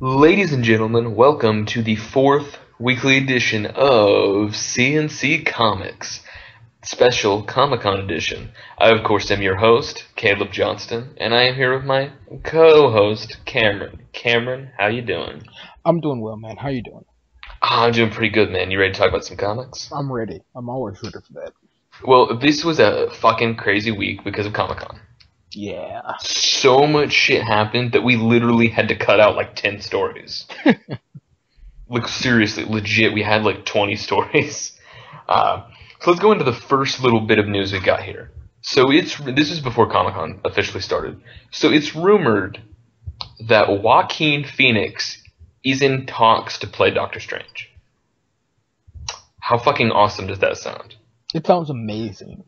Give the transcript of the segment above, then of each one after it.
Ladies and gentlemen, welcome to the fourth weekly edition of C&C Comics, special Comic Con edition. I, of course, am your host, Caleb Johnston, and I am here with my co-host, Cameron. Cameron, how you doing? I'm doing well, man. How you doing? Ah, I'm doing pretty good, man. You ready to talk about some comics? I'm ready. I'm always ready for that. Well, this was a fucking crazy week because of Comic Con. Yeah. So much shit happened that we literally had to cut out like 10 stories. like, seriously, legit, we had like 20 stories. Uh, so let's go into the first little bit of news we got here. So it's this is before Comic Con officially started. So it's rumored that Joaquin Phoenix is in talks to play Doctor Strange. How fucking awesome does that sound? It sounds amazing.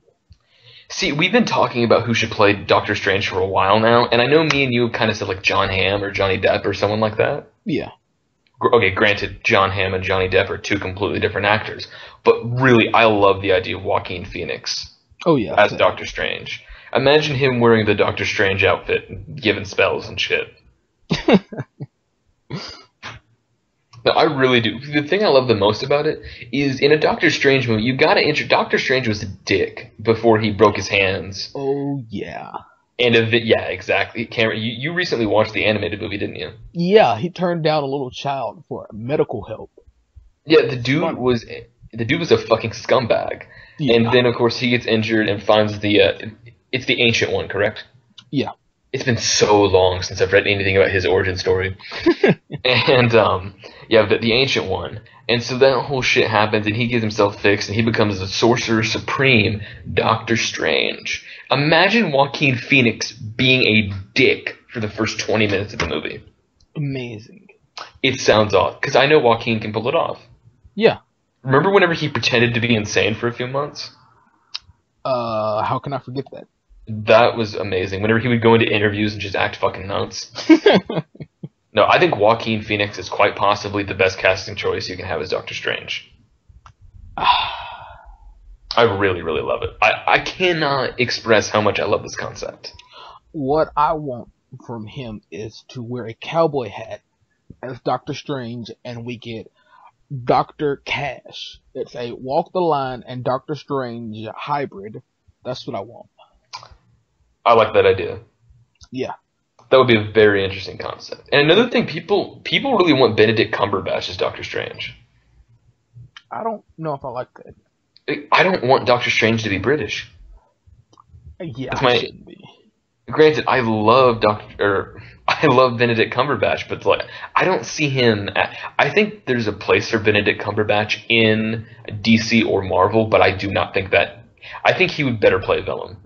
See, we've been talking about who should play Doctor Strange for a while now, and I know me and you have kind of said like John Hamm or Johnny Depp or someone like that. Yeah. Okay, granted, John Hamm and Johnny Depp are two completely different actors, but really, I love the idea of Joaquin Phoenix Oh yeah. as. Doctor Strange. Imagine him wearing the Doctor Strange outfit, and giving spells and shit. No, I really do. The thing I love the most about it is in a Doctor Strange movie, you gotta intro. Doctor Strange was a dick before he broke his hands. Oh yeah. And a vi- yeah, exactly. Cameron, you, you recently watched the animated movie, didn't you? Yeah, he turned down a little child for medical help. Yeah, the dude was the dude was a fucking scumbag. Yeah. And then of course he gets injured and finds the uh, it's the ancient one, correct? Yeah. It's been so long since I've read anything about his origin story. and um yeah, the, the ancient one. And so that whole shit happens and he gets himself fixed and he becomes the sorcerer supreme, Doctor Strange. Imagine Joaquin Phoenix being a dick for the first 20 minutes of the movie. amazing. It sounds off because I know Joaquin can pull it off. Yeah. Remember whenever he pretended to be insane for a few months? Uh, how can I forget that? That was amazing. Whenever he would go into interviews and just act fucking nuts. No, I think Joaquin Phoenix is quite possibly the best casting choice you can have as Doctor Strange. I really, really love it. I, I cannot express how much I love this concept. what I want from him is to wear a cowboy hat as Doctor Strange, and we get Doctor Cash. It's a Walk the Line and Doctor Strange hybrid. That's what I want. I like that idea. Yeah. That would be a very interesting concept. And another thing, people people really want Benedict Cumberbatch as Doctor Strange. I don't know if I like that. I don't want Doctor Strange to be British. Yeah, That's I my- shouldn't be. Granted, I love Doctor, or I love Benedict Cumberbatch, but like, I don't see him. At, I think there's a place for Benedict Cumberbatch in DC or Marvel, but I do not think that. I think he would better play a villain.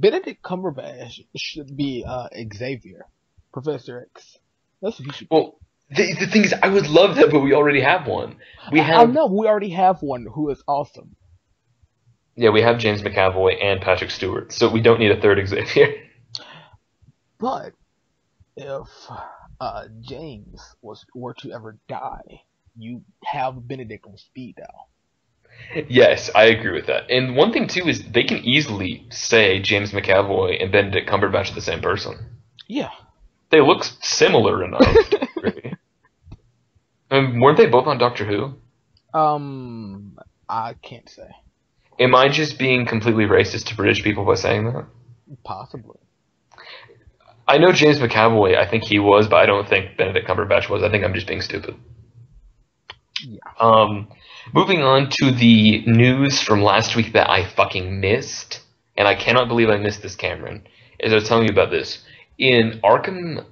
Benedict Cumberbatch should be uh, Xavier, Professor X. That's what he should. Well, the, the thing is, I would love that, but we already have one. We I, I have, know we already have one who is awesome. yeah, we have James McAvoy and Patrick Stewart, so we don't need a third Xavier. But if uh, James was were to ever die, you have Benedict on speed dial. Yes, I agree with that. And one thing too is they can easily say James McAvoy and Benedict Cumberbatch are the same person. Yeah, They look similar enough. really. And weren't they both on Doctor Who? um, I can't say. Am I just being completely racist to British people by saying that? Possibly. I know James McAvoy, I think he was, but I don't think Benedict Cumberbatch was. I think I'm just being stupid. Yeah. Um, moving on to the news from last week that I fucking missed, and I cannot believe I missed this, Cameron. As I was telling you about this, in Arkham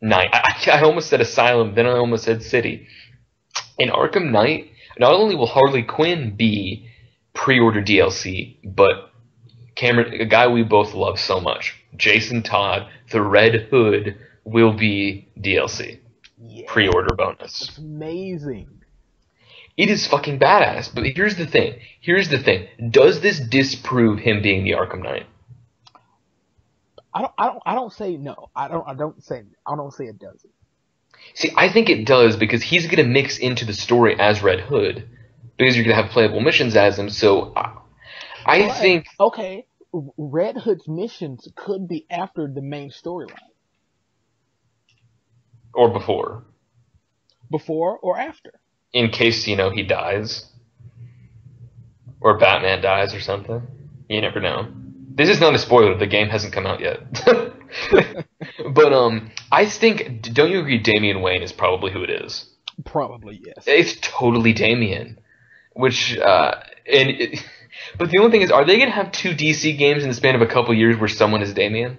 Knight, I, I almost said Asylum, then I almost said City. In Arkham Knight, not only will Harley Quinn be pre-order DLC, but Cameron, a guy we both love so much, Jason Todd, the Red Hood, will be DLC Yeah. pre-order bonus. It's amazing. It is fucking badass. But here's the thing. Here's the thing. Does this disprove him being the Arkham Knight? I don't. I don't. I don't say no. I don't. I don't say. I don't say it doesn't. See, I think it does because he's going to mix into the story as Red Hood because you're going to have playable missions as him. So I, I think Okay. Red Hood's missions could be after the main storyline. or before, Before or after? In case you know he dies, or Batman dies or something. You never know. This is not a spoiler. The game hasn't come out yet. but um, I think. Don't you agree? Damian Wayne is probably who it is. Probably yes. It's totally Damien, which uh, and it, but the only thing is, are they gonna have two DC games in the span of a couple years where someone is Damien?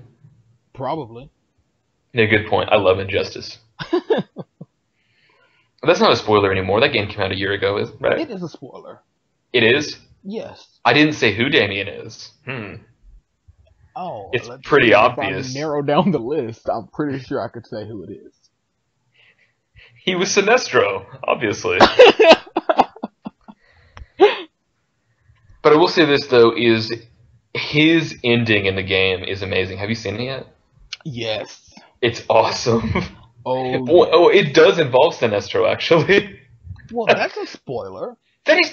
Probably. Yeah, good point. I love Injustice. That's not a spoiler anymore. That game came out a year ago, is- right? It is a spoiler. It is. Yes. I didn't say who Damien is. Hmm. Oh, It's pretty see. If I obvious. narrow down the list. I'm pretty sure I could say who it is. He was Sinestro, obviously. but I will say this though: is his ending in the game is amazing. Have you seen it yet? Yes. It's awesome. Oh, oh, oh, it does involve Sinestro, actually. well, that's a spoiler. That is,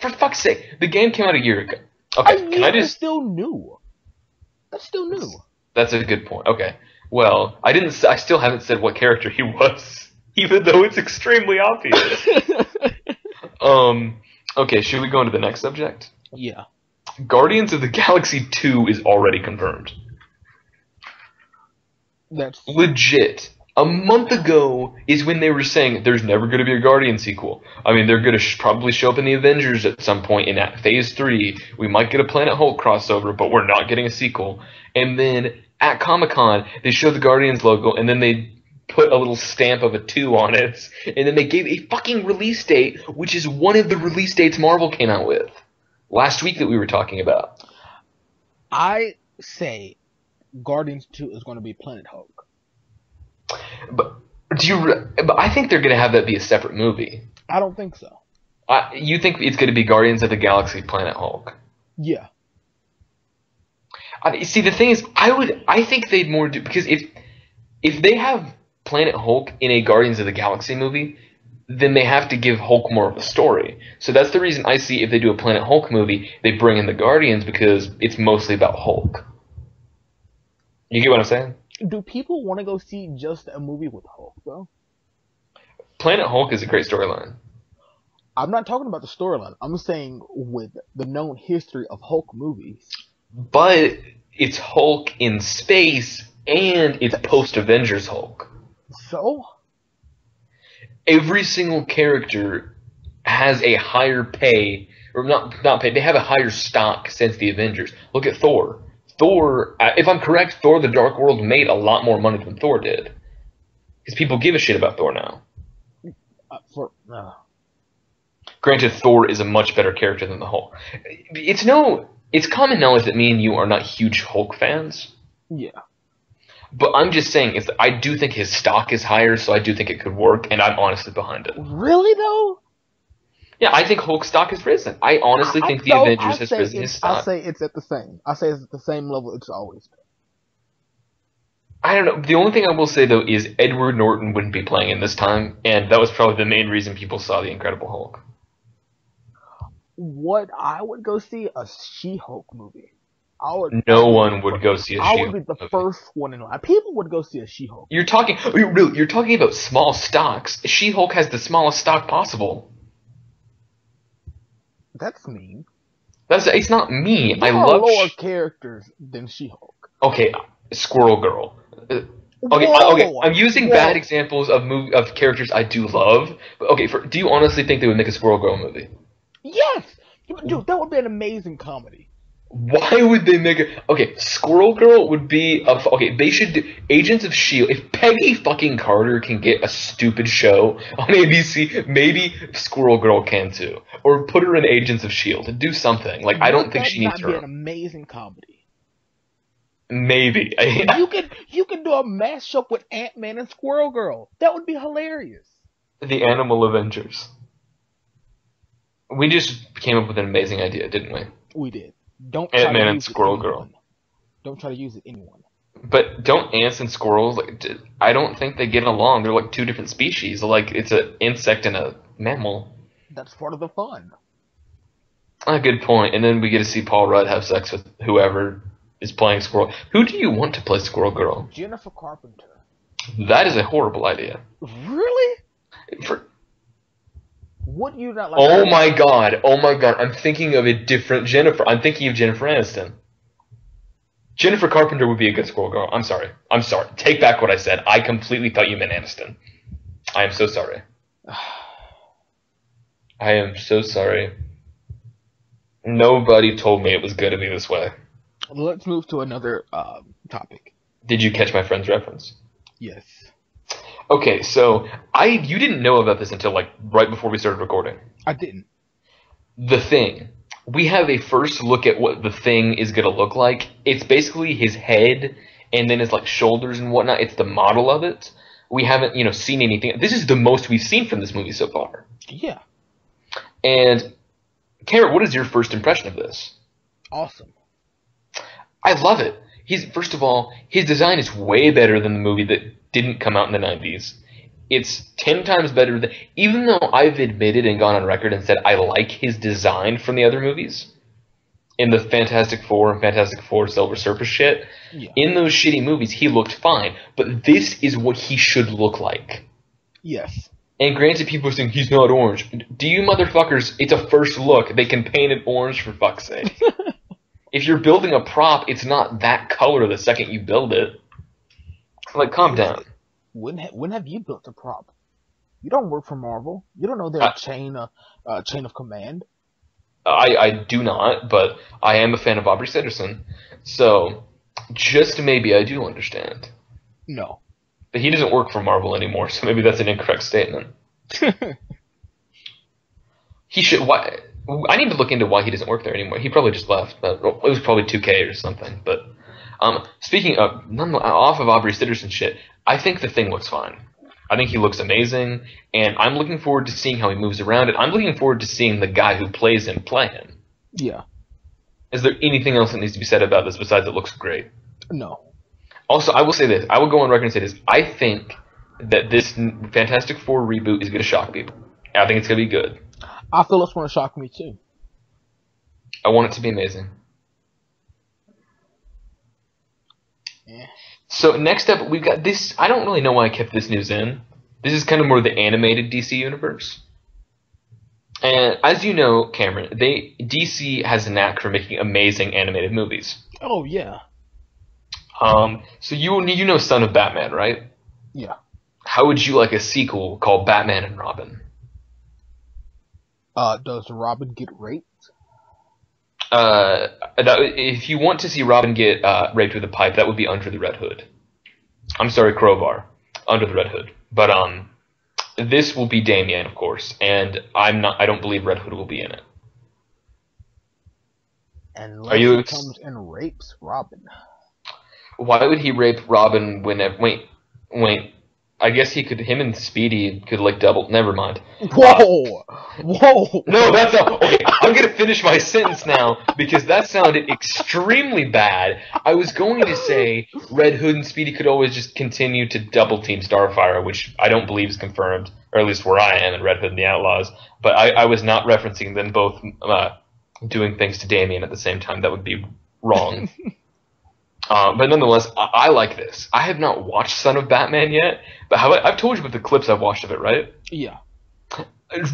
for fuck's sake, the game came out a year ago. Okay, a can I just? still new. That's still new. That's a good point. Okay. Well, I didn't. I still haven't said what character he was, even though it's extremely obvious. um. Okay. Should we go into the next subject? yeah. Guardians of the Galaxy 2 is already confirmed. That's Legit. A month ago is when they were saying there's never going to be a Guardian sequel. I mean, they're going to sh- probably show up in the Avengers at some point in Phase 3. We might get a Planet Hulk crossover, but we're not getting a sequel. And then at Comic Con, they showed the Guardians logo, and then they put a little stamp of a 2 on it. And then they gave a fucking release date, which is one of the release dates Marvel came out with last week that we were talking about. I say Guardians 2 is going to be Planet Hulk. But do you? But I think they're going to have that be a separate movie. I don't think so. I, you think it's going to be Guardians of the Galaxy Planet Hulk? Yeah. I, see, the thing is, I would, I think they'd more do because if if they have Planet Hulk in a Guardians of the Galaxy movie, then they have to give Hulk more of a story. So that's the reason I see if they do a Planet Hulk movie, they bring in the Guardians because it's mostly about Hulk. You get what I'm saying? Do people want to go see just a movie with Hulk, though? Planet Hulk is a great storyline. I'm not talking about the storyline. I'm saying with the known history of Hulk movies. but it's Hulk in space and it's post Avengers Hulk. So? Every single character has a higher pay, or not not pay. They have a higher stock since the Avengers. Look at Thor. Thor, uh, if I'm correct, Thor: The Dark World made a lot more money than Thor did, because people give a shit about Thor now. Uh, for uh, Granted, Thor is a much better character than the Hulk. It's no, it's common knowledge that me and you are not huge Hulk fans. yeah. But I'm just saying, if I do think his stock is higher, so I do think it could work, and I'm honestly behind it. Really though? Yeah, I think Hulk stock has risen. I honestly I- think the so Avengers I has risen his it's- I say it's at the same. I say it's at the same level it's always been. I don't know. The only thing I will say though is Edward Norton wouldn't be playing in this time, and that was probably the main reason people saw the Incredible Hulk. What I would go see a She-Hulk movie. I would. No one would go see a I She-Hulk would be the movie. first one in line. People would go see a She-Hulk. You're talking, oh, you're, really- you're talking about small stocks. She-Hulk has the smallest stock possible. That's mean. That's it's not me. I are love. lower Sh- characters than She-Hulk. okay, Squirrel Girl. Uh, Okay, Whoa! Okay. I'm using Whoa. bad examples of mov- of characters I do love. But okay, for, do you honestly think they would make a Squirrel Girl movie? Yes, dude, that would be an amazing comedy. Why would they make a okay? Squirrel Girl would be a. okay. They should do Agents of Shield. If Peggy fucking Carter can get a stupid show on ABC, maybe Squirrel Girl can too. Or put her in Agents of Shield. And do something. Like I don't think she needs not be an amazing comedy. Maybe. you could you could do a mashup with Ant Man and Squirrel Girl. That would be hilarious. the Animal Avengers. We just came up with an amazing idea, didn't we? We did. Don't try Ant-Man to and use Squirrel anyone. Girl. Don't try to use it anyone. But don't ants and squirrels like? I don't think they get along. They're like two different species. Like it's an insect and a mammal. That's part of the fun. A good point. And then we get to see Paul Rudd have sex with whoever is playing Squirrel. Who do you want to play Squirrel Girl? Jennifer Carpenter. That is a horrible idea. Really? For, What do you not like? oh my god, oh my god, I'm thinking of a different Jennifer. I'm thinking of Jennifer Aniston. Jennifer Carpenter would be a good Squirrel Girl. I'm sorry. I'm sorry. Take back what I said. I completely thought you meant Aniston. I am so sorry. I am so sorry. Nobody told me it was going to be this way. Let's move to another um, topic. Did you catch my friend's reference? Yes. Okay, so I you didn't know about this until like right before we started recording. I didn't. The Thing. We have a first look at what the Thing is going to look like. It's basically his head and then his like shoulders and whatnot. It's the model of it. We haven't, you know, seen anything. This is the most we've seen from this movie so far. Yeah. And Kara, what is your first impression of this? Awesome. I love it. He's first of all, his design is way better than the movie that didn't come out in the '90s. It's ten times better than. Even though I've admitted and gone on record and said I like his design from the other movies, in the Fantastic Four and Fantastic Four Silver Surfer shit, Yeah. in those shitty movies he looked fine. But this is what he should look like. Yes. And granted, people are saying he's not orange. Do you motherfuckers? It's a first look. They can paint it orange for fuck's sake. if you're building a prop, it's not that color the second you build it. Like, calm down. When ha- when have you built a prop? You don't work for Marvel. You don't know their Uh, chain of uh, chain of command. I, I do not, but I am a fan of Aubrey Sitterson. So, just maybe I do understand. No. But he doesn't work for Marvel anymore, so maybe that's an incorrect statement. He should. Why? I need to look into why he doesn't work there anymore. He probably just left, but it was probably 2K or something. But um, speaking of none off of Aubrey Sitterson shit, I think the thing looks fine. I think he looks amazing, and I'm looking forward to seeing how he moves around. And I'm looking forward to seeing the guy who plays him play him. yeah. Is there anything else that needs to be said about this besides it looks great? No. Also, I will say this. I will go on record and say this. I think that this Fantastic Four reboot is going to shock people. I think it's going to be good. I feel it's going to shock me too. I want it to be amazing. Yeah. So next up, we've got this. I don't really know why I kept this news in. This is kind of more the animated DC universe. And as you know, Cameron, they DC has a knack for making amazing animated movies. Oh yeah. Um, so you you know Son of Batman, right? Yeah. How would you like a sequel called Batman and Robin? Uh, does Robin get raped? Uh, if you want to see Robin get uh, raped with a pipe, that would be Under the Red Hood. I'm sorry, Crowbar, Under the Red Hood. But um, this will be Damien, of course, and I'm not. I don't believe Red Hood will be in it. And Are you he ex- comes and rapes Robin. Why would he rape Robin whenever? Wait, wait. I guess he could. Him and Speedy could like double. Never mind. Whoa! Whoa! No, that's not. Okay, I'm gonna finish my sentence now because that sounded extremely bad. I was going to say Red Hood and Speedy could always just continue to double team Starfire, which I don't believe is confirmed, or at least where I am in Red Hood and the Outlaws. But I, I was not referencing them both uh, doing things to Damien at the same time. That would be wrong. Uh, but nonetheless, I, I like this. I have not watched Son of Batman yet, but how, I've told you about the clips I've watched of it, right? Yeah.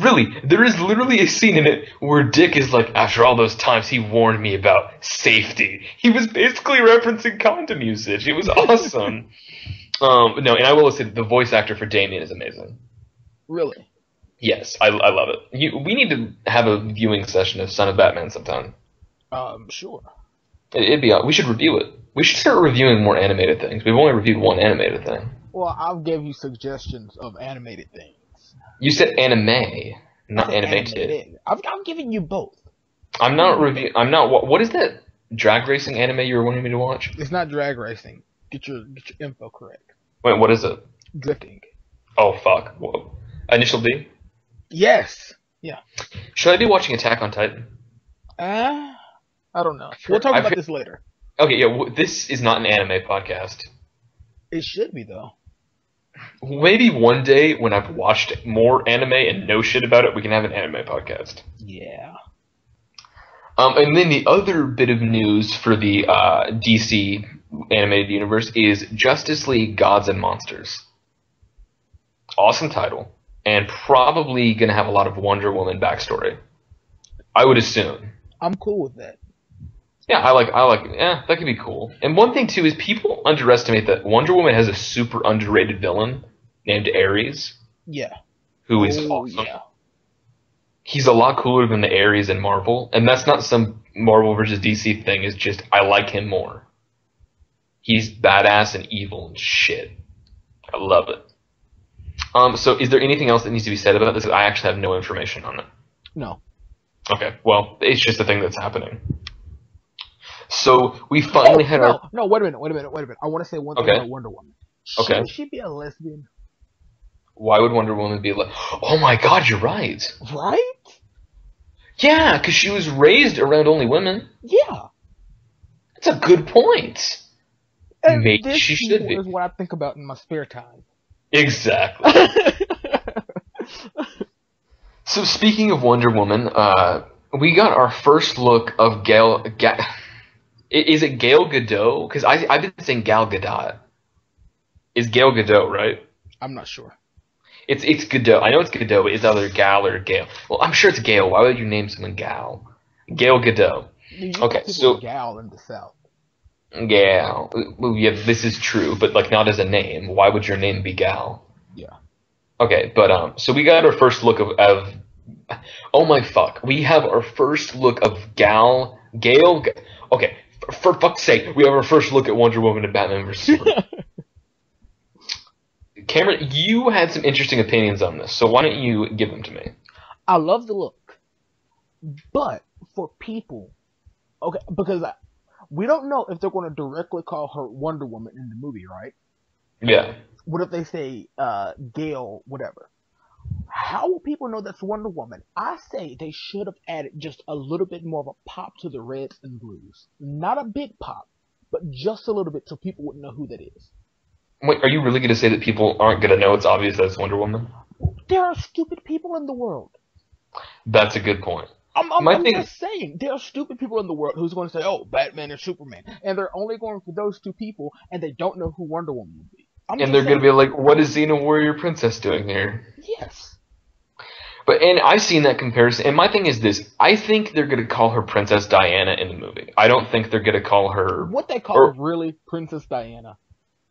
Really, there is literally a scene in it where Dick is like, after all those times he warned me about safety. He was basically referencing condom usage. It was awesome. um, no, and I will say that the voice actor for Damien is amazing. Really? Yes, I, I love it. You, we need to have a viewing session of Son of Batman sometime. Um, sure. It, it'd be. We should review it. We should start reviewing more animated things. We've only reviewed one animated thing. Well, I'll give you suggestions of animated things. You said anime, not said animated. I've, I'm giving you both. I'm not review. I'm not. What, what is that drag racing anime you were wanting me to watch? It's not drag racing. Get your get your info correct. Wait, what is it? Drifting. Oh fuck. Whoa. Initial D. Yes. Yeah. Should I be watching Attack on Titan? Uh, I don't know. We'll talk I've- about this later. Okay, yeah. W- this is not an anime podcast. It should be though. Maybe one day when I've watched more anime and know shit about it, we can have an anime podcast. Yeah. Um, and then the other bit of news for the uh, DC animated universe is Justice League Gods and Monsters. Awesome title, and probably going to have a lot of Wonder Woman backstory. I would assume. I'm cool with that. Yeah, I like. I like. Yeah, that could be cool. And one thing too is people underestimate that Wonder Woman has a super underrated villain named Ares, Yeah. who is Oh, awesome. yeah. He's a lot cooler than the Ares in Marvel, and that's not some Marvel versus DC thing. It's just I like him more. He's badass and evil and shit. I love it. Um, so is there anything else that needs to be said about this? I actually have no information on it. No. Okay, well, it's just a thing that's happening. So we finally Oh, had no, our no, wait a minute, wait a minute, wait a minute. I want to say one thing Okay. about Wonder Woman. Should Okay. she be a lesbian? why would Wonder Woman be like? Oh my God, you're right. Right? Yeah, because she was raised around only women. Yeah. That's a good point. And Maybe this she should be. is what I think about in my spare time. Exactly. So speaking of Wonder Woman, uh, we got our first look of Gal. Ga- is it Gail Gadot? Because I I've been saying Gal Gadot. Is Gail Gadot right? I'm not sure. It's it's Gadot. I know it's Gadot, but it's either Gal or Gail. Well, I'm sure it's Gail. Why would you name someone Gal? Gail Gadot. You Okay, so- gal in the south. Gal. Well, yeah, this is true, but like not as a name. Why would your name be Gal? Yeah. Okay, but um, so we got our first look of, of oh my fuck, we have our first look of Gal, Gail. Okay, for, fuck's sake, we have our first look at Wonder Woman and Batman vs Superman. Cameron, you had some interesting opinions on this, so why don't you give them to me? I love the look, but for people, okay, because I, we don't know if they're going to directly call her Wonder Woman in the movie, right? Yeah, What if they say uh, Gail, whatever? How will people know that's Wonder Woman? I say they should have added just a little bit more of a pop to the reds and blues. Not a big pop, but just a little bit so people wouldn't know who that is. wait, are you really going to say that people aren't going to know it's obvious that it's Wonder Woman? There are stupid people in the world. That's a good point. I'm, I'm, My I'm thing- just saying, there are stupid people in the world who's going to say, "Oh, Batman and Superman," and they're only going for those two people, and they don't know who Wonder Woman would be. I'm And they're going to be like, "What is Xena Warrior Princess doing here?" yes, But and I've seen that comparison. And my thing is this: I think they're going to call her Princess Diana in the movie. I don't think they're going to call her. what they call Or- her really Princess Diana.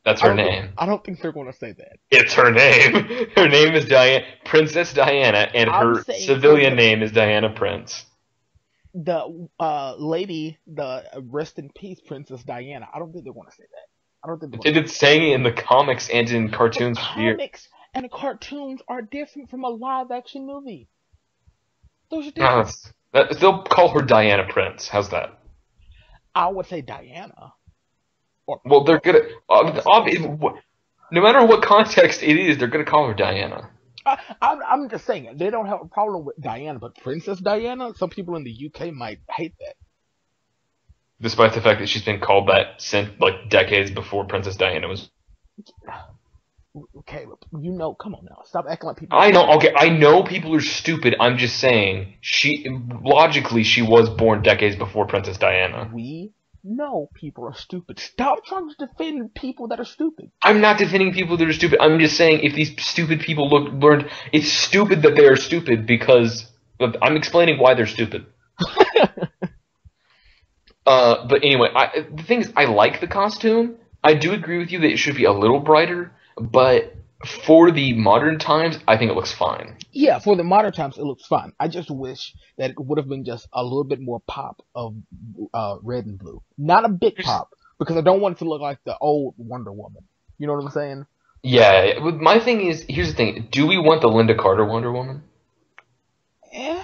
That's her don't name. Think, I don't think they're going to say that. It's her name. Her name is Diana, Princess Diana, and I'm her civilian name is Diana Prince. The uh, lady, the uh, rest in peace Princess Diana. I don't think they're going to say that. I don't think they're They've been saying it in the comics and in cartoons for years. Comics and cartoons are different from a live action movie. Those are uh-huh. different. that's- that- they'll call her Diana Prince. How's that? I would say Diana. Or, Well, they're gonna. Uh, ob- no matter what context it is, they're gonna call her Diana. I, I'm, I'm just saying they don't have a problem with Diana, but Princess Diana. Some people in the UK might hate that. Despite the fact that she's been called that since like decades before Princess Diana was Caleb, you know, come on now, stop acting like people. I know. Okay, I know people are stupid. I'm just saying she logically she was born decades before Princess Diana. We know people are stupid. Stop trying to defend people that are stupid. I'm not defending people that are stupid. I'm just saying if these stupid people look learned, it's stupid that they are stupid because I'm explaining why they're stupid. uh, but anyway, I, the thing is, I like the costume. I do agree with you that it should be a little brighter, but for the modern times, I think it looks fine. Yeah, for the modern times, it looks fine. I just wish that it would have been just a little bit more pop of uh, red and blue, not a big pop, because I don't want it to look like the old Wonder Woman. You know what I'm saying? Yeah, my thing is, here's the thing: Do we want the Lynda Carter Wonder Woman? Eh.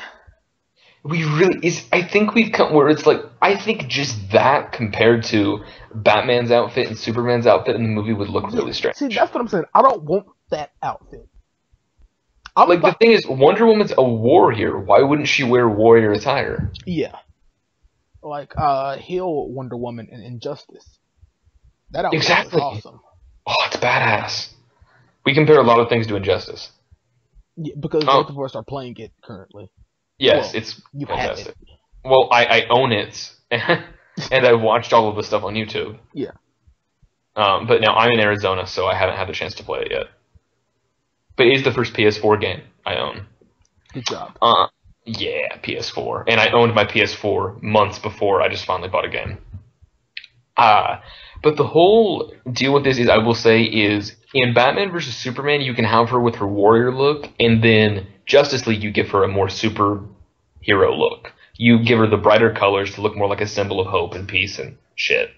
We really is. I think we've come where it's like I think just that compared to Batman's outfit and Superman's outfit in the movie would look really strange. See, that's what I'm saying. I don't want that outfit. I'm like the thing is, Wonder Woman's a warrior. Why wouldn't she wear warrior attire? yeah, like uh, Hill Wonder Woman in Injustice. That outfit Exactly. is awesome. Oh, it's badass. We compare a lot of things to Injustice. Yeah, because Oh. both of us are playing it currently. Yes, Well, it's You have fantastic. it. Well, I, I own it, and I've watched all of the stuff on YouTube. Yeah. Um, but now I'm in Arizona, so I haven't had the chance to play it yet. But it is the first PS4 game I own. Good job. Uh, yeah, PS4, and I owned my PS4 months before I just finally bought a game. Uh, but the whole deal with this is, I will say, is in Batman vs Superman, you can have her with her warrior look, and then Justice League, you give her a more superhero look. You give her the brighter colors to look more like a symbol of hope and peace and shit.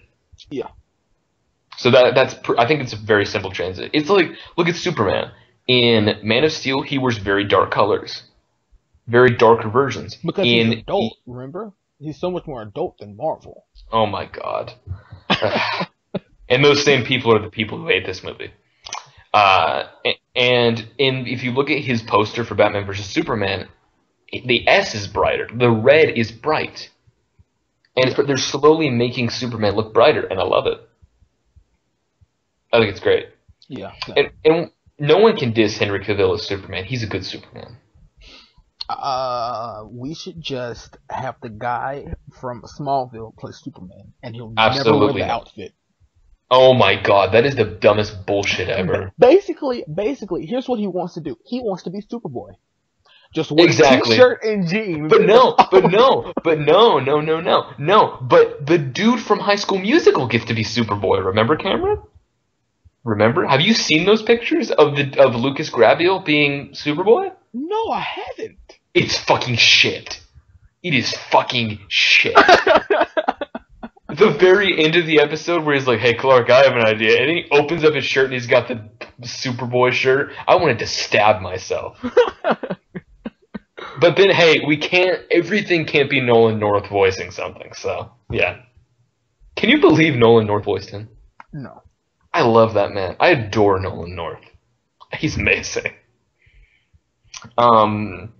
Yeah. So that that's pr- I think it's a very simple transit. It's like look at Superman in Man of Steel. He wears very dark colors, very darker versions. Because in he's adult, remember? He's so much more adult than Marvel. Oh my god. and those same people are the people who hate this movie. Uh, and in if you look at his poster for Batman vs Superman, the S is brighter. The red is bright. And it's- they're slowly making Superman look brighter, and I love it. I think it's great. Yeah. And, and no one can diss Henry Cavill as Superman. He's a good Superman. Uh, we should just have the guy from Smallville play Superman, and he'll never wear the not. outfit. Oh my god, that is the dumbest bullshit ever. Basically, basically, here's what he wants to do. He wants to be Superboy. Just wear Exactly. a t-shirt and jeans. But no, but no, but no, no, no, no, no. But the dude from High School Musical gets to be Superboy. Remember, Cameron? Remember? Have you seen those pictures of the of Lucas Grabeel being Superboy? No, I haven't. It's fucking shit. It is fucking shit. the very end of the episode where he's like, "Hey Clark, I have an idea," and he opens up his shirt and he's got the Superboy shirt. I wanted to stab myself. But then, hey, we can't. Everything can't be Nolan North voicing something. So yeah. Can you believe Nolan North voiced him? no. I love that man. I adore Nolan North. He's amazing. Um,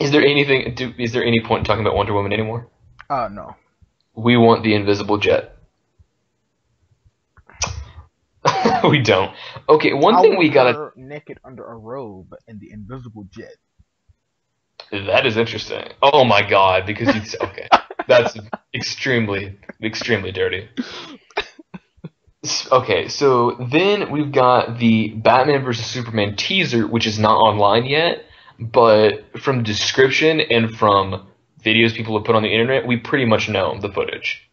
is there anything? Do, is there any point in talking about Wonder Woman anymore? Uh, no. We want the invisible jet. we don't. Okay, one I thing we gotta. naked under a robe in the invisible jet. That is interesting. Oh my god, because you okay. That's extremely, extremely dirty. Okay, so then we've got the Batman vs Superman teaser, which is not online yet, but from description and from videos people have put on the internet, we pretty much know the footage.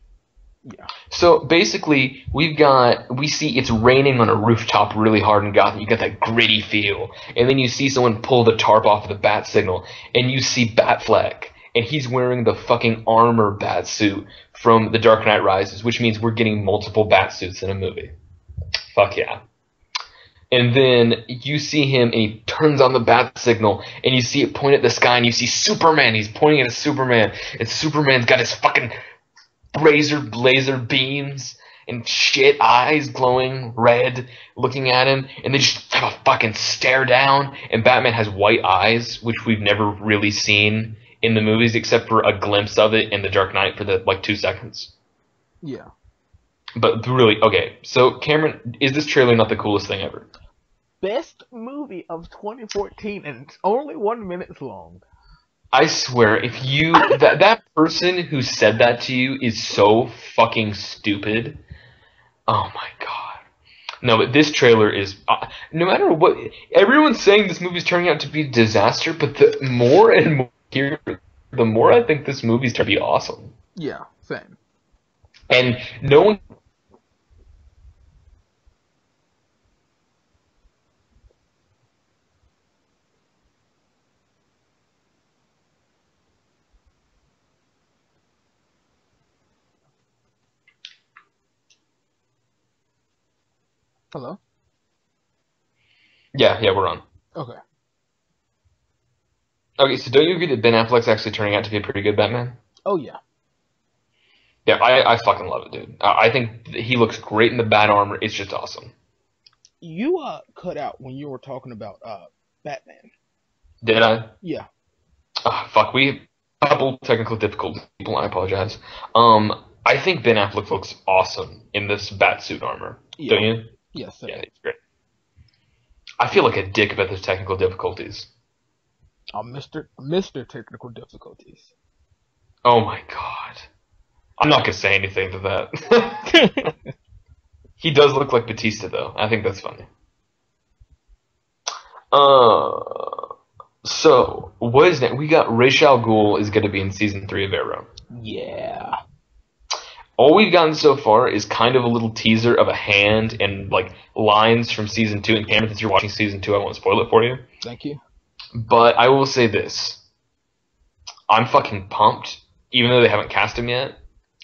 Yeah. So basically, we've got we see it's raining on a rooftop really hard in Gotham. You get that gritty feel, and then you see someone pull the tarp off of the bat signal, and you see Batfleck, and he's wearing the fucking armor bat suit from The Dark Knight Rises, which means we're getting multiple bat suits in a movie. Fuck yeah. And then you see him, and he turns on the bat signal, and you see it point at the sky, and you see Superman. He's pointing at a Superman, and Superman's got his fucking razor laser beams and shit eyes glowing red looking at him and they just have a fucking stare down and batman has white eyes which we've never really seen in the movies except for a glimpse of it in the dark knight for the like two seconds Yeah. But really okay so cameron is this trailer not the coolest thing ever Best movie of 2014, and it's only one minute long. I swear, if you that that person who said that to you is so fucking stupid. Oh my god. No, but this trailer is uh, no matter what. Everyone's saying this movie's turning out to be a disaster, but the more and more here, the more I think this movie's to be awesome. Yeah, same. And no one. Hello? Yeah, yeah, we're on. Okay. Okay, so don't you agree that Ben Affleck's actually turning out to be a pretty good Batman? Oh, yeah. Yeah, I, I fucking love it, dude. I, think he looks great in the bat armor. It's just awesome. You, uh, cut out when you were talking about, uh, Batman. Did I? Yeah. Ah, fuck, we have a couple technical difficulties. People, I apologize. Um, I think Ben Affleck looks awesome in this bat suit armor. Yeah. Don't you? Yes, sir. Yeah, it's great. I feel like a dick about those technical difficulties. Oh, Mr. Mr. Technical Difficulties. Oh my god. I'm not gonna say anything to that. he does look like Batista though. I think that's funny. Uh, so what is next? We got Ra's al Ghul is gonna be in season three of Arrow. Yeah. All we've gotten so far is kind of a little teaser of a hand and like lines from season two. And Cameron, since you're watching season two, I won't spoil it for you. Thank you. But I will say this. I'm fucking pumped, even though they haven't cast him yet.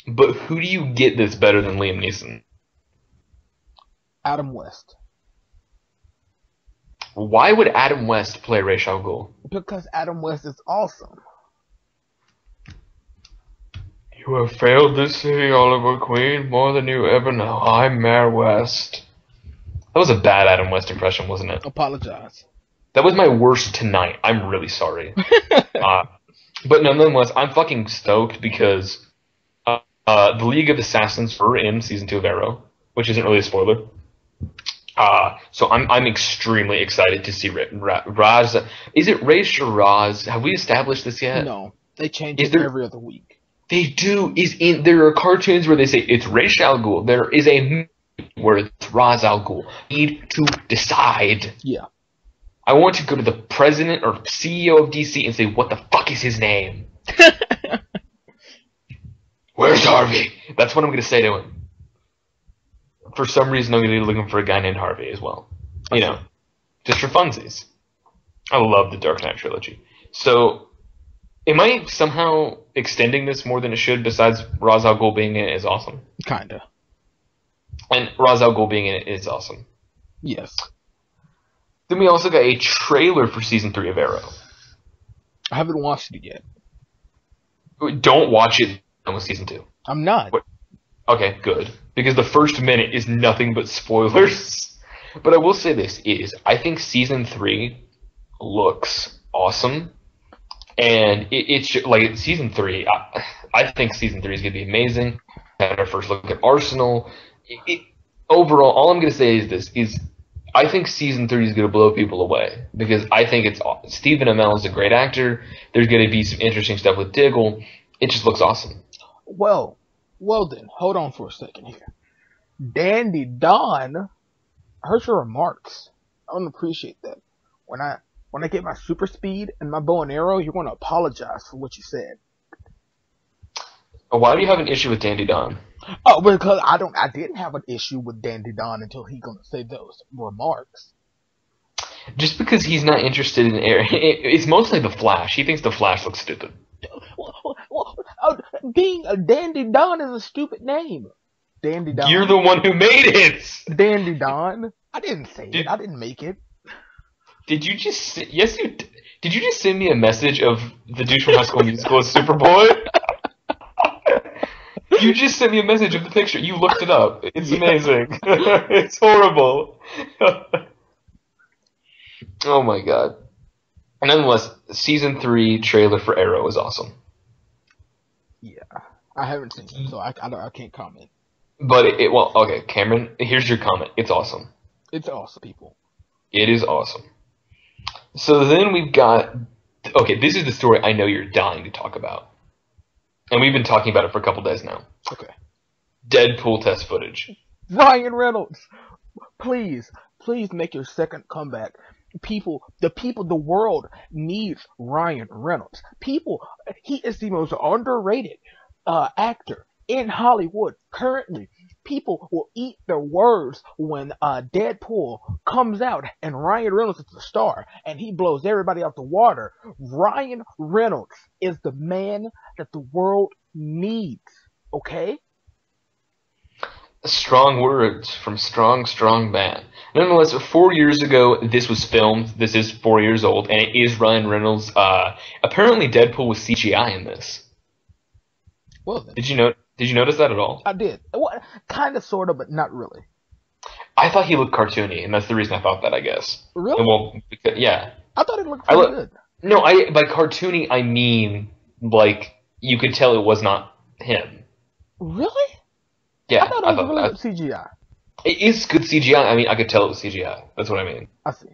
But who do you get that's better than Liam Neeson? Adam West. Why would Adam West play Ra's al Ghul? Because Adam West is awesome. You have failed this city, Oliver Queen, more than you ever know. I'm Mayor West. That was a bad Adam West impression, wasn't it? Apologize. That was my worst tonight. I'm really sorry. uh, but nonetheless, I'm fucking stoked because uh, uh, the League of Assassins were in season two of Arrow, which isn't really a spoiler. Uh, so I'm I'm extremely excited to see Ra- Ra- Raz. Is it Ra's or Raz? Have we established this yet? No, they change Is it there- every other week. They do. Is in there are cartoons where they say it's Ra's al Ghul. There is a where it's Raz al Ghul. Need to decide. Yeah. I want to go to the president or CEO of DC and say, what the fuck is his name? Where's Harvey? That's what I'm going to say to him. For some reason, I'm going to be looking for a guy named Harvey as well. You know, just for funsies. I love the Dark Knight trilogy. So, am I somehow extending this more than it should? Besides Ra's al Ghul being in it is awesome, Kinda. and Ra's al Ghul being in it is awesome. Yes. Then we also got a trailer for season three of Arrow. I haven't watched it yet. Don't watch it with season two. I'm not. What? Okay, good. Because the first minute is nothing but spoilers. But I will say this is I think season three looks awesome. And it, it's like season three. I, I think season three is going to be amazing. Had our first look at Arsenal. It, it, overall, all I'm going to say is this: is I think season three is going to blow people away because I think it's Stephen Amell is a great actor. There's going to be some interesting stuff with Diggle. It just looks awesome. Well, well then, hold on for a second here. Dandy Don, I heard your remarks. I don't appreciate that. When I when I get my super speed and my bow and arrow, you're going to apologize for what you said. Why do you have an issue with Dandy Don? Oh, because I don't, I didn't have an issue with Dandy Don until he gonna say those remarks. Just because he's not interested in air, it's mostly the Flash. He thinks the Flash looks stupid. Uh, being a Dandy Don is a stupid name. Dandy Don. You're the one who made it. Dandy Don. I didn't say Did- it. I didn't make it. Did you just? Yes, you. Did you just send me a message of the dude from High School Musical as Superboy? you just sent me a message of the picture. You looked it up. It's amazing. it's horrible. oh my god. Nonetheless, season three trailer for Arrow is awesome. Yeah, I haven't seen it, so I, I, don't, I can't comment. But it, it well, okay, Cameron. Here's your comment. It's awesome. It's awesome, people. It is awesome. So then we've got okay, this is the story I know you're dying to talk about. And we've been talking about it for a couple days now. Okay. Deadpool test footage. Ryan Reynolds, please, please make your second comeback. People, the people, the world needs Ryan Reynolds. People, he is the most underrated uh, actor in Hollywood currently. People will eat their words when uh, Deadpool comes out and Ryan Reynolds is the star and he blows everybody out the water. Ryan Reynolds is the man that the world needs. Okay? Strong words from strong, strong man. Nonetheless, four years ago, this was filmed. This is four years old, and it is Ryan Reynolds. Uh, apparently, Deadpool was CGI in this. Well then. Did you know? Did you notice that at all? I did. Well, kind of, sort of, but not really. I thought he looked cartoony, and that's the reason I thought that. I guess. Really? Well, because, yeah. I thought it looked pretty look- good. No, I by cartoony I mean like you could tell it was not him. Really? Yeah, I thought it was really good CGI. it is good CGI. I mean, I could tell it was CGI. That's what I mean. I see.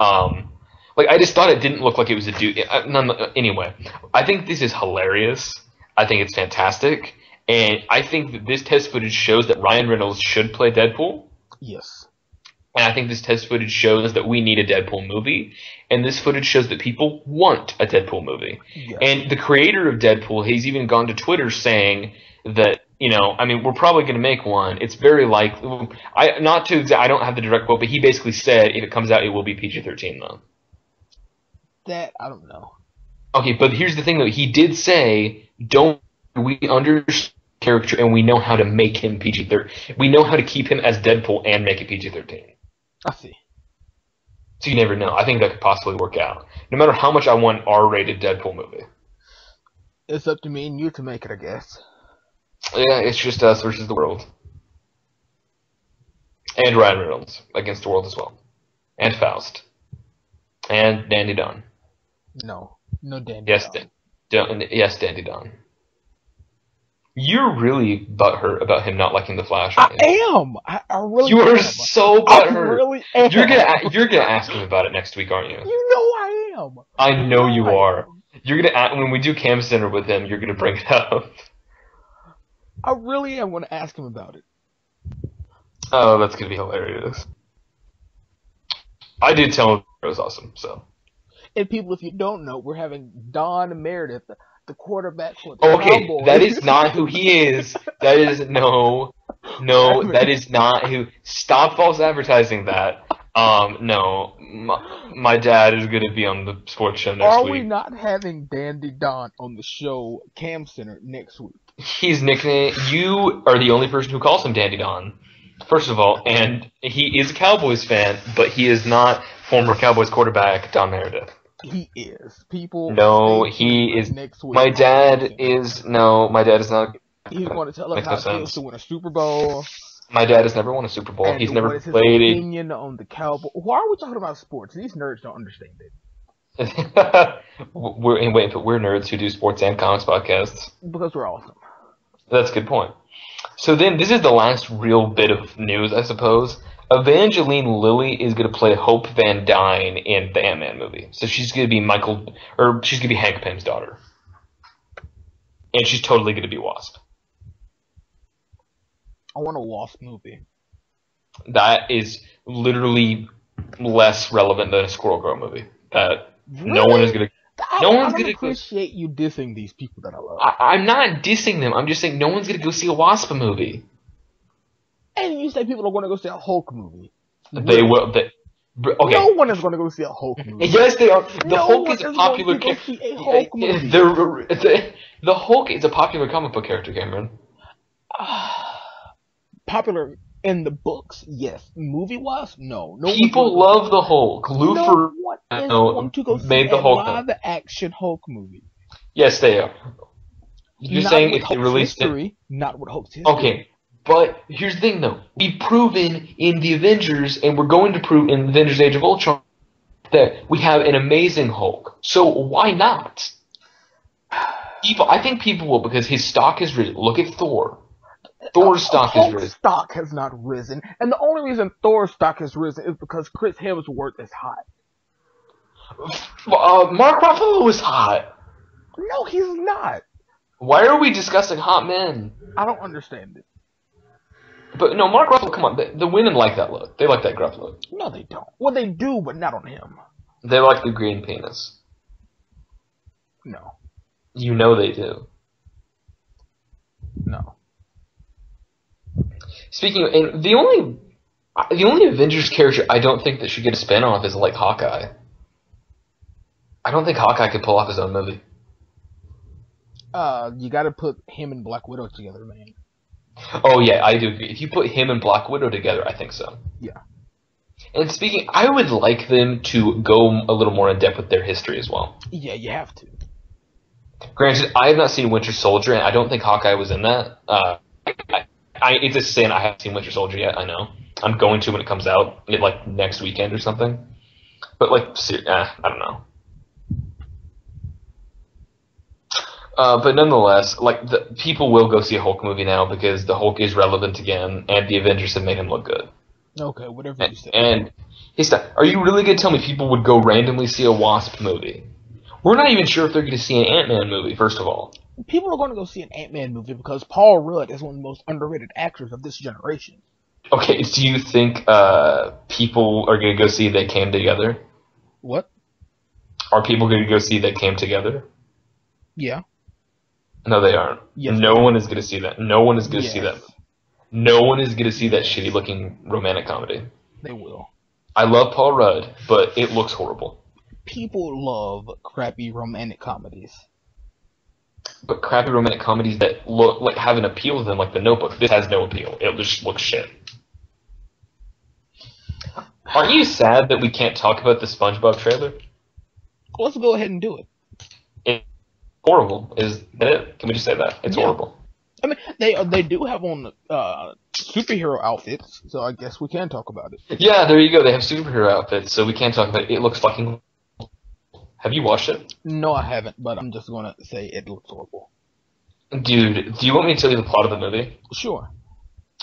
Um, like I just thought it didn't look like it was a dude. uh, None, anyway, I think this is hilarious. I think it's fantastic, and I think that this test footage shows that Ryan Reynolds should play Deadpool. Yes. And I think this test footage shows that we need a Deadpool movie, and this footage shows that people want a Deadpool movie. Yes. And the creator of Deadpool, he's even gone to Twitter saying that you know, I mean, we're probably going to make one. It's very likely. I not to I don't have the direct quote, but he basically said if it comes out, it will be PG thirteen though. that I don't know. Okay, but here's the thing though. He did say, "Don't we understand character and we know how to make him PG thirteen. We know how to keep him as Deadpool and make it PG thirteen. I see. So you never know. I think that could possibly work out. No matter how much I want an R-rated Deadpool movie. It's up to me and you to make it, I guess. Yeah, it's just us versus the world. And Ryan Reynolds against the world as well. And Faust. And Dandy Don. No, no Dan. Yes, Dan, yes, Dandy Don. You're really butthurt about him not liking the Flash. aren't I am. I, I really You are am. so I butthurt. really am. You're gonna you're gonna ask him about it next week, aren't you? You know I am. I know you I are. You're gonna a- when we do Cam Center with him, you're gonna bring it up. I really am to ask him about it. Oh, that's gonna be hilarious. I did tell him it was awesome. So And people, if you don't know, we're having Don Meredith, the, quarterback for the okay, Cowboys. that is not who he is. That is no, no, that is not who. Stop false advertising that. Um, no, my, my dad is gonna be on the sports show next Are week. we not having Dandy Don on the show Cam Center next week? He's nicknamed. You are the only person who calls him Dandy Don. First of all, and he is a Cowboys fan, but he is not former Cowboys quarterback Don Meredith. He is. People. No, he is- Next week. My dad is no. My dad is not. He's going to tell us how no it feels to win a Super Bowl. My dad has never won a Super Bowl. and He's never his played it. opinion on the Cowboys. Why are we talking about sports? These nerds don't understand it. we're and wait, but we're nerds who do sports and comics podcasts. Because we're awesome. That's a good point. So then, this is the last real bit of news, I suppose. Evangeline Lilly is going to play Hope Van Dyne in the Ant Man movie. So she's going to be Michael, or she's going to be Hank Pym's daughter, and she's totally going to be Wasp. I want a Wasp movie. That is literally less relevant than a Squirrel Girl movie. That no one is going to. I, no I one's gonna go- appreciate you dissing these people that I love. I, I'm not dissing them. I'm just saying no one's going to go see a Wasp movie. And you say people are going to go see a Hulk movie. They will. They, okay. No one is going to go see a Hulk movie. Yes, they are. The No Hulk one is a popular go character. see a Hulk eh, movie. The, the, the Hulk is a popular comic book character, Cameron. Popular in the books, yes. Movie wise, no. No People love the Hulk. No Lufer, one is no, going to go see made the Hulk live action Hulk movie. yes, they are. You're Not saying if they Hulk's released it, history, not with Hulk's history. okay. But here's the thing, though. We've proven in the Avengers, and we're going to prove in Avengers: Age of Ultron, that we have an amazing Hulk. So why not? People, I think people will because his stock has risen. Look at Thor. Thor's stock has Hulk's risen. stock has not risen, and the only reason Thor's stock has risen is because Chris Hemsworth is hot. Uh, Mark Ruffalo is hot. No, he's not. Why are we discussing hot men? I don't understand it. But no, Mark Ruffalo, come on. The, the women like that look. They like that gruff look. No, they don't. Well, they do, but not on him. They like the green penis. No, You know they do. no. Speaking of, and the only, the only Avengers character I don't think that should get a spin-off is like Hawkeye. I don't think Hawkeye could pull off his own movie. Uh, you got to put him and Black Widow together, man. Oh yeah, I do agree. If you put him and Black Widow together, I think so. Yeah. And speaking, I would like them to go a little more in depth with their history as well. Yeah, you have to. Granted, I have not seen Winter Soldier, and I don't think Hawkeye was in that. Uh, I, I, it's a sin I haven't seen Winter Soldier yet. I know. I'm going to when it comes out, like next weekend or something. But like, ser- eh, I don't know. Uh, but nonetheless, like the people will go see a Hulk movie now because the Hulk is relevant again, and the Avengers have made him look good. Okay, whatever you say. And hey, stop. Are you really gonna tell me people would go randomly see a Wasp movie? We're not even sure if they're gonna see an Ant Man movie. First of all, people are going to go see an Ant Man movie because Paul Rudd is one of the most underrated actors of this generation. Okay, do you think uh, people are going to go see They Came Together? What? Are people going to go see They Came Together? Yeah. No, they aren't. Yes, no they one is going to see that. No one is going to see that. No one is going to see that shitty looking romantic comedy. They will. I love Paul Rudd, but it looks horrible. People love crappy romantic comedies. But crappy romantic comedies that look like have an appeal to them, like The Notebook, this has no appeal. It just looks shit. Aren't you sad that we can't talk about the SpongeBob trailer? Let's go ahead and do it. Horrible. Is that it? Can we just say that? It's Yeah. horrible. I mean, they they do have on uh, superhero outfits, so I guess we can talk about it. Yeah, there you go. They have superhero outfits, so we can't talk about it. It looks fucking. Have you watched it? No, I haven't, but I'm just gonna say it looks horrible. Dude, do you want me to tell you the plot of the movie? Sure.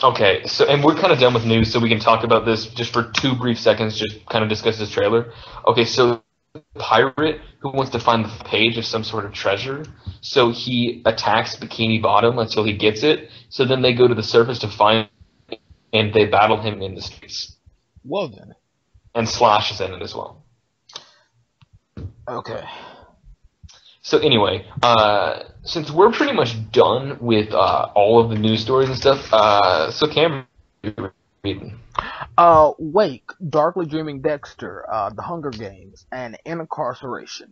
Okay, so and we're kind of done with news, so we can talk about this just for two brief seconds. Just kind of discuss this trailer. Okay, so pirate who wants to find the page of some sort of treasure, so he attacks Bikini Bottom until he gets it. So then they go to the surface to find, it, and they battle him in the streets. Well then. And Slash is in it as well. Okay. So anyway, uh, since we're pretty much done with uh, all of the news stories and stuff, uh, so Cameron, reading. Uh, Wake, Darkly Dreaming Dexter, uh, The Hunger Games, and Incarceron.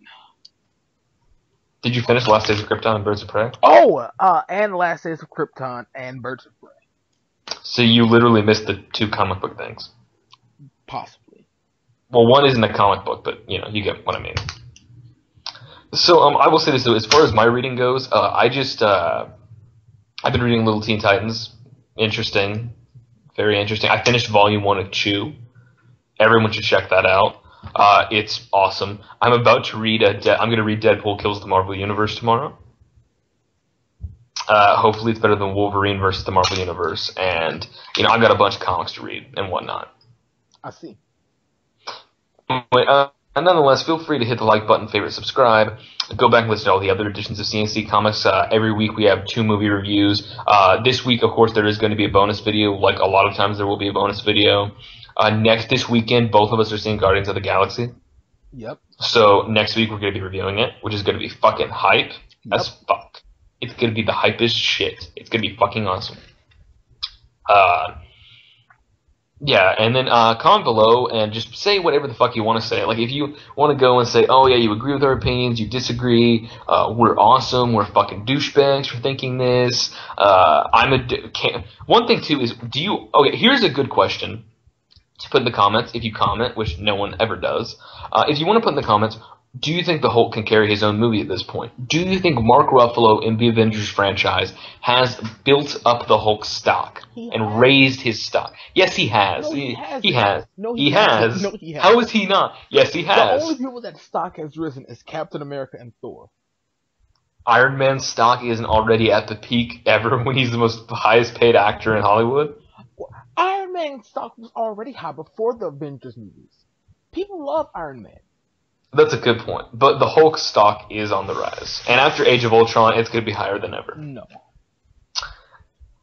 Did you finish Last Days of Krypton and Birds of Prey? Oh, uh, and Last Days of Krypton and Birds of Prey. So you literally missed the two comic book things. Possibly. Well, one isn't a comic book, but you know, you get what I mean. So um, I will say this though, as far as my reading goes, uh, I just uh, I've been reading Little Teen Titans. Interesting, very interesting. I finished volume one of Chew. Everyone should check that out. Uh, it's awesome. I'm about to read a. De- I'm going to read Deadpool kills the Marvel Universe tomorrow. Uh, hopefully, it's better than Wolverine versus the Marvel Universe, and you know I've got a bunch of comics to read and whatnot. I see. Anyway, uh, and nonetheless, feel free to hit the like button, favorite, subscribe. Go back and listen to all the other editions of C&C Comics. Uh, every week we have two movie reviews. Uh, this week, of course, there is going to be a bonus video. Like a lot of times, there will be a bonus video. Uh, next this weekend, both of us are seeing Guardians of the Galaxy. Yep. So next week we're going to be reviewing it, which is going to be fucking hype as fuck. It's going to be the hypest shit. It's going to be fucking awesome. Uh, yeah, and then uh, comment below and just say whatever the fuck you want to say. Like if you want to go and say, oh yeah, you agree with our opinions, you disagree, uh, we're awesome, we're fucking douchebags for thinking this. Uh, I'm a can't. one thing too is do you okay? Here's a good question to put in the comments if you comment, which no one ever does. Uh, if you want to put in the comments, do you think the Hulk can carry his own movie at this point? Do you think Mark Ruffalo in the Avengers franchise has built up the Hulk stock He and has. raised his stock? Yes, he has. No, he hasn't. he has. No, he, he has. hasn't. No, he hasn't. is he not? Yes, he has. The only people that stock has risen is Captain America and Thor. Iron Man's stock isn't already at the peak ever when he's the most highest paid actor in Hollywood. Iron Man stock was already high before the Avengers movies. People love Iron Man. That's a good point. But the Hulk stock is on the rise. And after Age of Ultron, it's going to be higher than ever. No.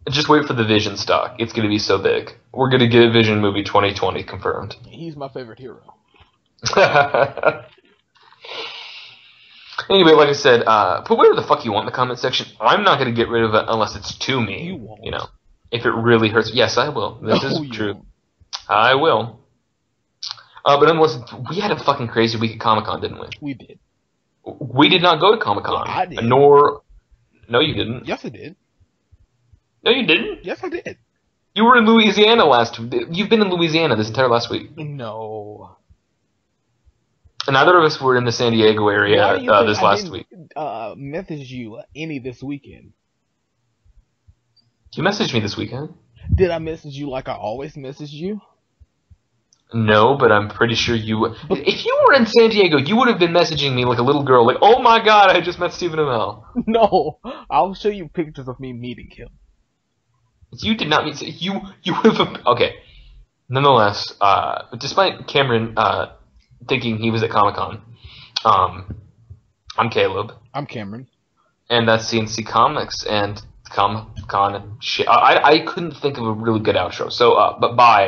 Just wait for the Vision stock. It's going to be so big. We're going to get a Vision movie 2020 confirmed. He's my favorite hero. anyway, like I said, uh, put whatever the fuck you want in the comment section. I'm not going to get rid of it unless it's to me. You won't. You know, if it really hurts. Yes, I will. This No, is true. won't. I will. Uh, but unless we had a fucking crazy week at Comic Con, didn't we? We did. We did not go to Comic Con. Well, I did. Nor. No, you didn't. Yes, I did. No, you didn't. Yes, I did. You were in Louisiana last. You've been in Louisiana this entire last week. No. Neither of us were in the San Diego area Why do you uh, this I last didn't, week. Uh, message you any this weekend? You messaged me this weekend. Did I message you like I always message you? No, but I'm pretty sure you. If you were in San Diego, you would have been messaging me like a little girl, like, "Oh my God, I just met Stephen Amell." No. I'll show you pictures of me meeting him. You did not meet. You you would have. Okay. Nonetheless, uh, despite Cameron uh, thinking he was at Comic Con, um, I'm Caleb. I'm Cameron. and that's C&C Comics and Comic Con shit. I I couldn't think of a really good outro. So, uh, but bye.